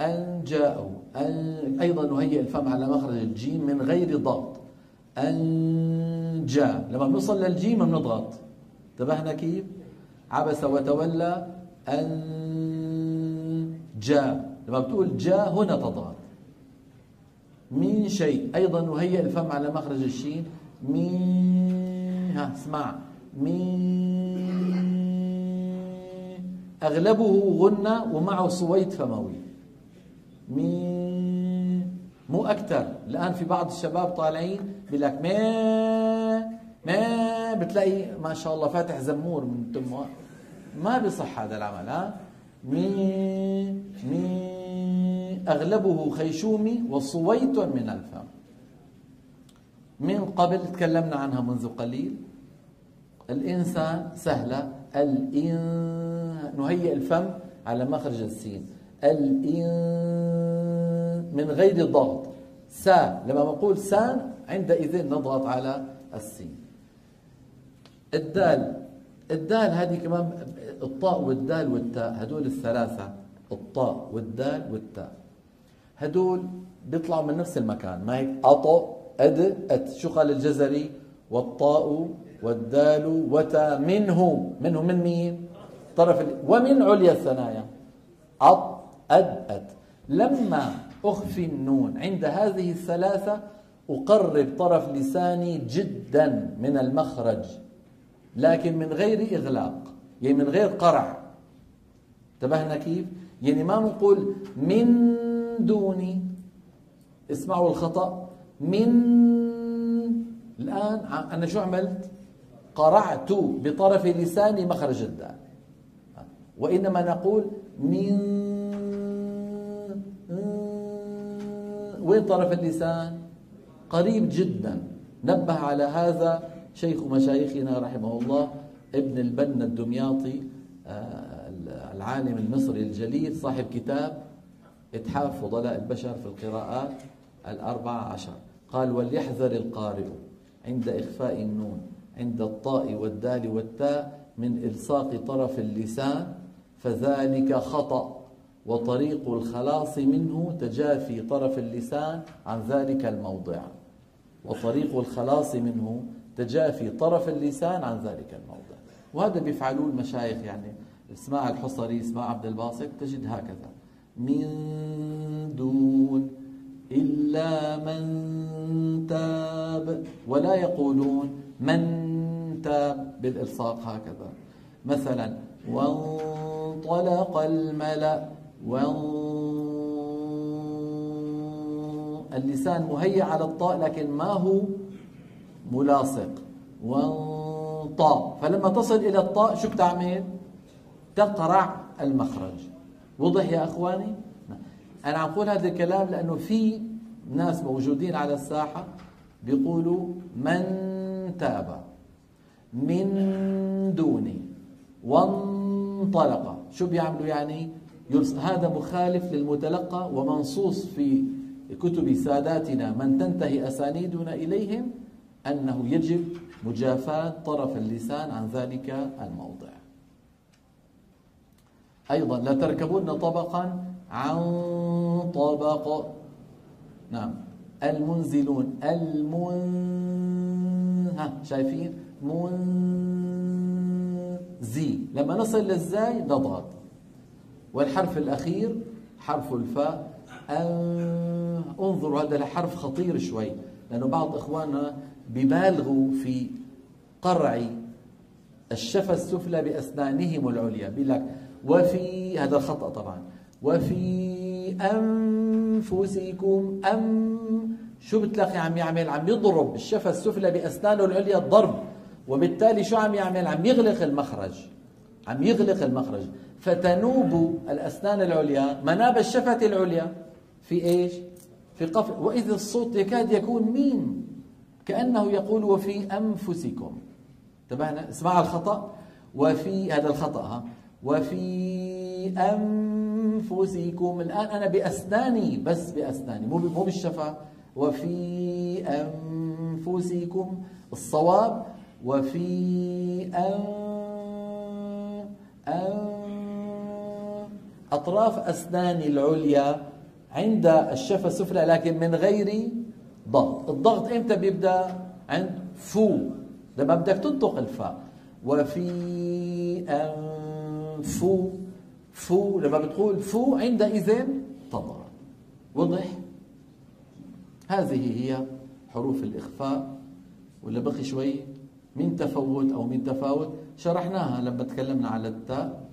أن جاءوا أن أيضا نهيئ الفم على مخرج الجيم من غير ضغط. أن جاء. لما بنوصل للجيم بنضغط انتبهنا كيف؟ عبس وتولى أن جاء. لما بتقول جاء هنا تضغط. من شيء. أيضا نهيئ الفم على مخرج الشين. من ها اسمع. من أغلبه غنى ومعه صويت فموي. مي مو أكثر الآن في بعض الشباب طالعين بيقول لك ما ما بتلاقي ما شاء الله فاتح زمور من تمه ما بيصح هذا العمل ها؟ مي مي أغلبه خيشومي وصويت من الفم. من قبل تكلمنا عنها منذ قليل. الإنسان سهلة. الإن نهيئ الفم على مخرج السين. الإن من غير ضغط سا لما بقول سان عندئذ نضغط على السين الدال الدال هذه كمان الطاء والدال والتاء هدول الثلاثة الطاء والدال والتاء. هدول بيطلعوا من نفس المكان ما هيك؟ أطو أد أت. شو قال الجزري؟ والطاء والدال وتا منه. منه من مين؟ طرف ومن عليا الثنايا. أط أد أت. لما أخفي النون. عند هذه الثلاثة أقرب طرف لساني جدا من المخرج لكن من غير إغلاق يعني من غير قرع. انتبهنا كيف؟ يعني ما نقول من دوني. اسمعوا الخطأ. من الآن أنا شو عملت؟ قرعت بطرف لساني مخرج الدال. وإنما نقول من وين طرف اللسان؟ قريب جدا. نبه على هذا شيخ مشايخنا رحمه الله ابن البنا الدمياطي آه، العالم المصري الجليل صاحب كتاب إتحاف فضلاء البشر في القراءات الأربع عشر. قال وليحذر القارئ عند إخفاء النون عند الطاء والدال والتاء من إلصاق طرف اللسان فذلك خطأ. وطريق الخلاص منه تجافي طرف اللسان عن ذلك الموضع. وطريق الخلاص منه تجافي طرف اللسان عن ذلك الموضع. وهذا بيفعلوه المشايخ يعني. اسماع الحصري اسماع عبد الباسط تجد هكذا. من دون إلا من تاب. ولا يقولون من تاب بالإلصاق هكذا. مثلا وانطلق الملأ اللسان مهيأ على الطاء لكن ما هو؟ ملاصق. وانطاء فلما تصل إلى الطاء شو بتعمل؟ تقرع المخرج. وضح يا أخواني. أنا عم أقول هذا الكلام لأنه في ناس موجودين على الساحة بيقولوا من تاب. من دوني. وانطلق. شو بيعملوا يعني؟ هذا مخالف للمتلقى ومنصوص في كتب ساداتنا من تنتهي أسانيدنا إليهم أنه يجب مجافاة طرف اللسان عن ذلك الموضع. أيضا لا تركبون طبقا عن طبق. نعم. المنزلون. المن ها شايفين؟ منزي. لما نصل للزاي نضغط. والحرف الأخير حرف الفاء. انظروا هذا الحرف خطير شوي لأنه بعض إخواننا ببالغوا في قرع الشفة السفلى بأسنانهم العليا بيقول لك وفي هذا الخطأ طبعا وفي أنفسكم أم شو بتلاقي عم يعمل؟ عم يضرب الشفة السفلى بأسنانه العليا الضرب وبالتالي شو عم يعمل؟ عم يغلق المخرج عم يغلق المخرج. فتنوب الأسنان العليا مناب الشفة العليا في إيش؟ في قف وإذا الصوت يكاد يكون ميم كأنه يقول وفي أنفسكم. انتبهنا؟ اسمع الخطأ. وفي هذا الخطأ ها؟ وفي أنفسكم. الآن أنا بأسناني بس بأسناني مو مو بالشفة. وفي أنفسكم الصواب. وفي أن أن أطراف أسناني العليا عند الشفة السفلى لكن من غير ضغط. الضغط إمتى بيبدأ؟ عند فو. لما بدك تنطق الفاء. وفي أنفو فو. لما بتقول فو عندئذ تضغط. وضح هذه هي حروف الإخفاء. ولا بقي شوي؟ من تفوت أو من تفاوت. شرحناها لما تكلمنا على التاء.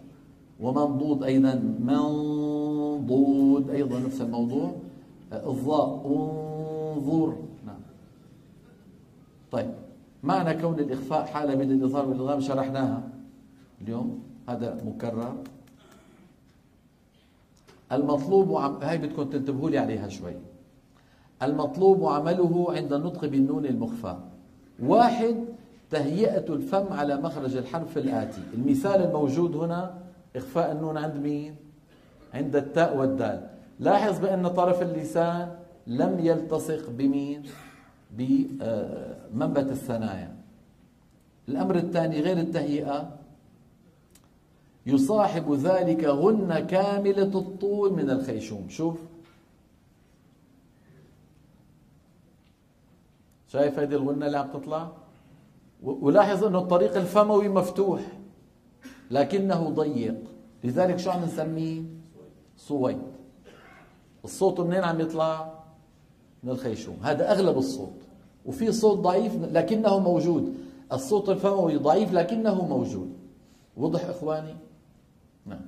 ومنضود أيضا منضود أيضا نفس الموضوع. الضاء انظر. نعم. طيب. معنى كون الإخفاء حالة من الإظهار والإضغام شرحناها اليوم. هذا مكرر. المطلوب وعم... هاي بدكم تنتبهوا لي عليها شوي. المطلوب عمله عند النطق بالنون المخفى. واحد تهيئة الفم على مخرج الحرف الآتي. المثال الموجود هنا إخفاء النون عند مين؟ عند التاء والدال. لاحظ بأن طرف اللسان لم يلتصق بمين؟ بمنبت الثنايا. الأمر الثاني غير التهيئة. يصاحب ذلك غنة كاملة الطول من الخيشوم. شوف. شايف هذه الغنة اللي عم تطلع؟ ولاحظ أنه الطريق الفموي مفتوح. لكنه ضيق. لذلك شو عم نسميه؟ صويت. الصوت منين عم يطلع؟ من الخيشوم. هذا أغلب الصوت. وفي صوت ضعيف لكنه موجود. الصوت الفموي ضعيف لكنه موجود. وضح إخواني؟ نعم.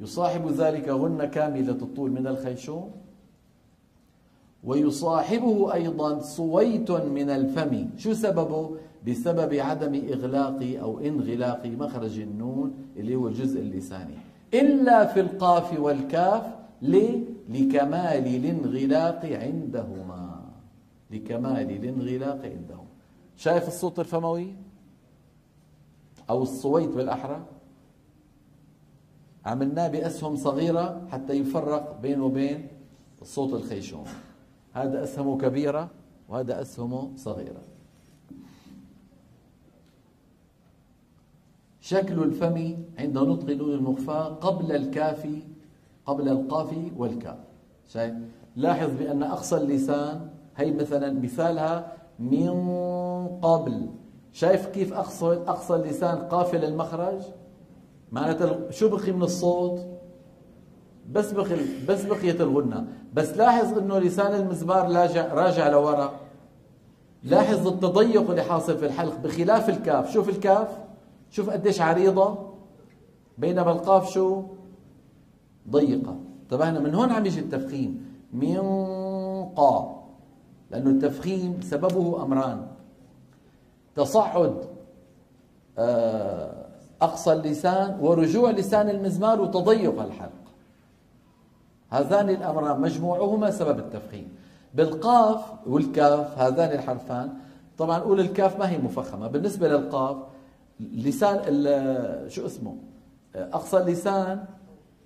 يصاحب ذلك غنة كاملة الطول من الخيشوم. ويصاحبه أيضا صويت من الفم. شو سببه؟ بسبب عدم إغلاق أو انغلاق مخرج النون اللي هو الجزء اللساني. إلا في القاف والكاف. ليه؟ لكمال الانغلاق عندهما. لكمال الانغلاق عندهما. شايف الصوت الفموي؟ أو الصويت بالأحرى؟ عملناه بأسهم صغيرة حتى يفرق بينه وبين الصوت الخيشوم. هذا أسهمه كبيرة وهذا أسهمه صغيرة. شكل الفم عند نطق نون المخفى قبل الكاف قبل القاف والكاف. شايف؟ لاحظ بأن أقصى اللسان هي مثلا مثالها من قبل. شايف كيف أقصى أقصى اللسان قافل المخرج؟ معناتها شو بقي من الصوت؟ بس بقي بس بقيت الغنة. بس لاحظ إنه لسان المزمار راجع راجع لورا. لاحظ التضيق اللي حاصل في الحلق بخلاف الكاف. شوف الكاف. شوف قديش عريضة. بينما القاف شو؟ ضيقة. انتبهنا من هون عم يجي التفخيم. من قا. لأنه التفخيم سببه أمران. تصعد آه، أقصى اللسان ورجوع لسان المزمار وتضيق الحلق. هذان الأمران مجموعهما سبب التفخيم. بالقاف والكاف هذان الحرفان. طبعا نقول الكاف ما هي مفخمة. بالنسبة للقاف لسان شو اسمه؟ أقصى اللسان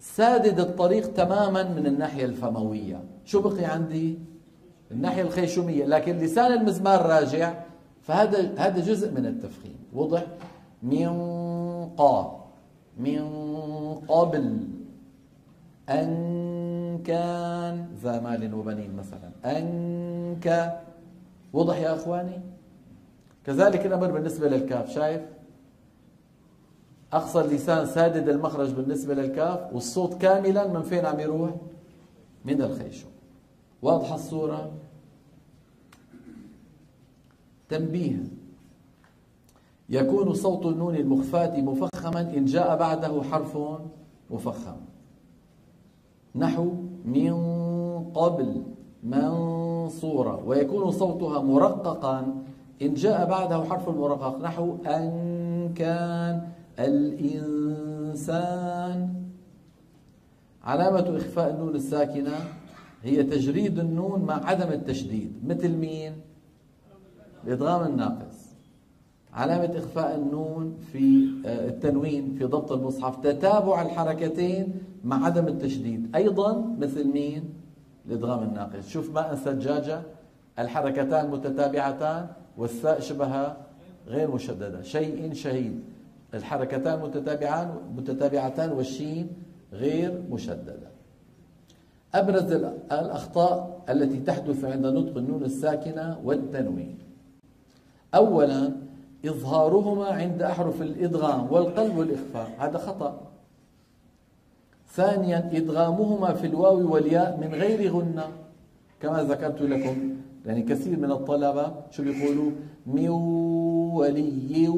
سادد الطريق تماما من الناحية الفموية. شو بقي عندي؟ الناحية الخيشومية. لكن لسان المزمار راجع فهذا هذا جزء من التفخيم. وضح من قا من قبل أن كان ذا مال وبنين مثلا. أنك وضح يا أخواني. كذلك الأمر بالنسبة للكاف شايف؟ أقصى اللسان سادد المخرج بالنسبة للكاف والصوت كاملا من فين عم يروح؟ من الخيشوم. واضحة الصورة؟ تنبيه. يكون صوت النون المخفاة مفخما إن جاء بعده حرف مفخم. نحو من قبل منصورة ويكون صوتها مرققا. إن جاء بعده حرف مرقق نحو أن كان الإنسان. علامة إخفاء النون الساكنة هي تجريد النون مع عدم التشديد. مثل مين؟ الإدغام الناقص. علامة إخفاء النون في آه، التنوين في ضبط المصحف تتابع الحركتين مع عدم التشديد. أيضا مثل مين؟ الإدغام الناقص. شوف ماء سجاجة الحركتان متتابعتان والثاء شبه غير مشددة. شيء شهيد. الحركتان متتابعان متتابعتان والشين غير مشددة. أبرز الأخطاء التي تحدث عند نطق النون الساكنة والتنوين. أولا إظهارهما عند أحرف الإدغام والقلب والإخفاء. هذا خطأ. ثانيا إدغامهما في الواو والياء من غير غنة كما ذكرت لكم. يعني كثير من الطلبة شو بيقولوا؟ ميو ولي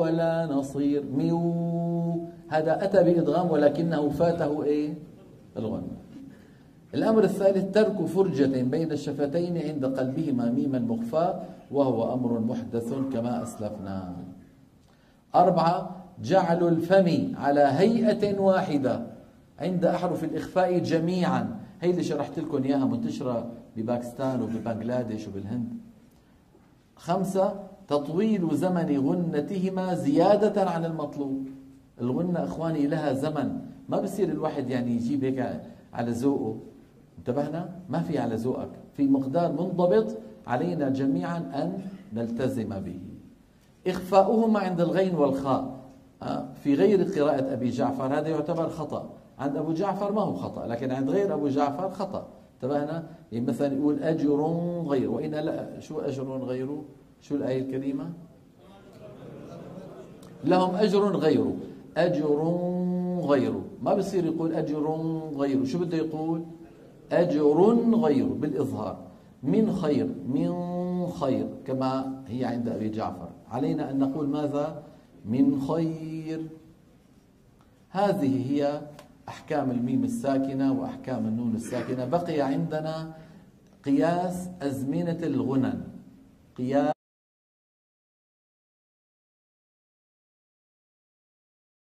ولا نصير. ميو. هذا أتى بإدغام ولكنه فاته إيه؟ الغنة. الأمر الثالث ترك فرجة بين الشفتين عند قلبهما ميما مخفى وهو أمر محدث كما أسلفنا. أربعة جعل الفم على هيئة واحدة عند أحرف الإخفاء جميعا. هي اللي شرحت لكم إياها منتشرة بباكستان وببنغلاديش وبالهند. خمسة تطويل زمن غنتهما زيادة عن المطلوب. الغنة إخواني لها زمن ما بصير الواحد يعني يجيب هيك على ذوقه. انتبهنا؟ ما في على ذوقك. في مقدار منضبط علينا جميعا أن نلتزم به. إخفاؤهما عند الغين والخاء. آه، في غير قراءة أبي جعفر هذا يعتبر خطأ. عند أبو جعفر ما هو خطأ لكن عند غير أبو جعفر خطأ. انتبهنا؟ يعني مثلا يقول أجر غير وإن لا شو أجر غيره شو الآية الكريمة؟ لهم أجر غيره أجر غيره ما بصير يقول أجر غيره شو بده يقول؟ أجر غيره بالإظهار. من خير من خير كما هي عند أبي جعفر. علينا أن نقول ماذا؟ من خير. هذه هي أحكام الميم الساكنة وأحكام النون الساكنة. بقي عندنا قياس أزمنة الغنن قياس